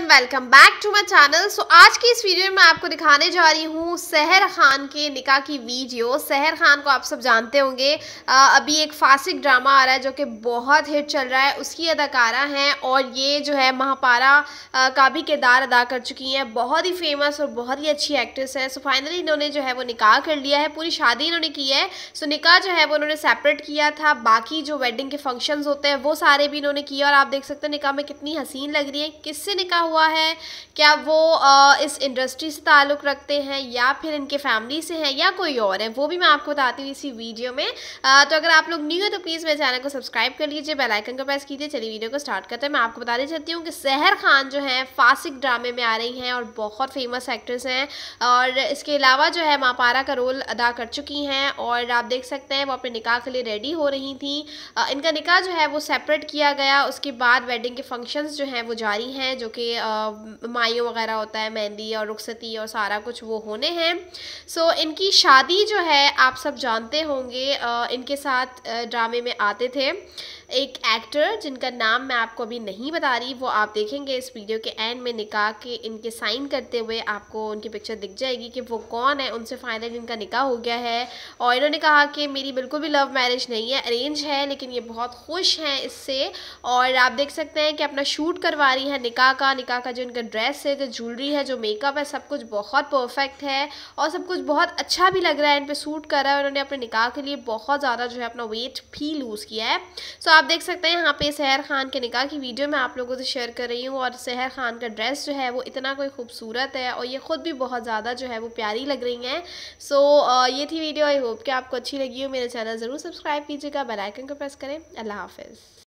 Everyone welcome back to my channel so आज की इस वीडियो में आपको दिखाने जा रही हूँ सहर खान के निकाह की वीडियो सहर खान को आप सब जानते होंगे। अभी एक फासिक ड्रामा आ रहा है जो कि बहुत हिट चल रहा है। उसकी अदाकारा हैं और ये जो है महापारा का भी किरदार अदा कर चुकी हैं। बहुत ही फ़ेमस और बहुत ही अच्छी एक्ट्रेस है। सो फाइनली इन्होंने जो है वो निकाह कर लिया है। पूरी शादी इन्होंने की है। सो निकाह जो है वो उन्होंने सेपरेट किया था। बाकी जो वेडिंग के फ़ंक्शन होते हैं, वो सारे भी इन्होंने किए और आप देख सकते हैं निकाह में कितनी हसीन लग रही है। किससे निकाह हुआ है? क्या वो इस इंडस्ट्री से ताल्लुक़ रखते हैं या फिर इनके फैमिली से हैं या कोई और है? वो भी मैं आपको बताती हूँ इसी वीडियो में। तो अगर आप लोग न्यू है तो प्लीज़ मेरे चैनल को सब्सक्राइब कर लीजिए बेलाइकन को प्रेस कीजिए। चलिए वीडियो को स्टार्ट करते हैं। मैं आपको बताना चाहती हूँ कि सहर खान जो है फासिक ड्रामे में आ रही हैं और बहुत फ़ेमस एक्ट्रेस हैं। और इसके अलावा जो है मापारा का रोल अदा कर चुकी हैं और आप देख सकते हैं वो अपने निकाह के लिए रेडी हो रही थी। इनका निकाह जो है वो सेपरेट किया गया। उसके बाद वेडिंग के फ़ंक्शंस जो हैं वो जारी हैं, जो कि माइयों वगैरह होता है मेहंदी और रुखसती और सारा कुछ वो होने हैं। सो so, इनकी शादी जो है आप सब जानते होंगे इनके साथ ड्रामे में आते थे। एक एक्टर जिनका नाम मैं आपको अभी नहीं बता रही, वो आप देखेंगे इस वीडियो के एंड में निकाह के, इनके साइन करते हुए आपको उनकी पिक्चर दिख जाएगी कि वो कौन है। उनसे फाइनल इनका निकाह हो गया है और इन्होंने कहा कि मेरी बिल्कुल भी लव मैरिज नहीं है अरेंज है, लेकिन ये बहुत खुश हैं इससे। और आप देख सकते हैं कि अपना शूट करवा रही है निकाह का। निकाह का जो इनका ड्रेस है, जो ज्वेलरी है, जो मेकअप है, सब कुछ बहुत परफेक्ट है और सब कुछ बहुत अच्छा भी लग रहा है। इन पर सूट कर है उन्होंने अपने निकाह के लिए बहुत ज़्यादा जो है अपना वेट भी लूज़ किया है। सो आप देख सकते हैं यहाँ पे सहर खान के निकाह की वीडियो मैं आप लोगों से शेयर कर रही हूँ और सहर खान का ड्रेस जो है वो इतना कोई खूबसूरत है और ये ख़ुद भी बहुत ज़्यादा जो है वो प्यारी लग रही हैं। सो so, ये थी वीडियो आई होप कि आपको अच्छी लगी हो। मेरा चैनल ज़रूर सब्सक्राइब कीजिएगा बेलाइकन को प्रेस करें। अल्लाह हाफिज़।